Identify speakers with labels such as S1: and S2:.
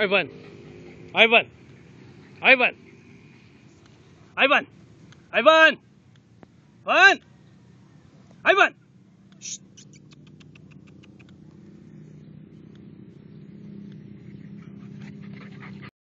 S1: Ivan. Ivan. Ivan. Ivan. Ivan. Ivan.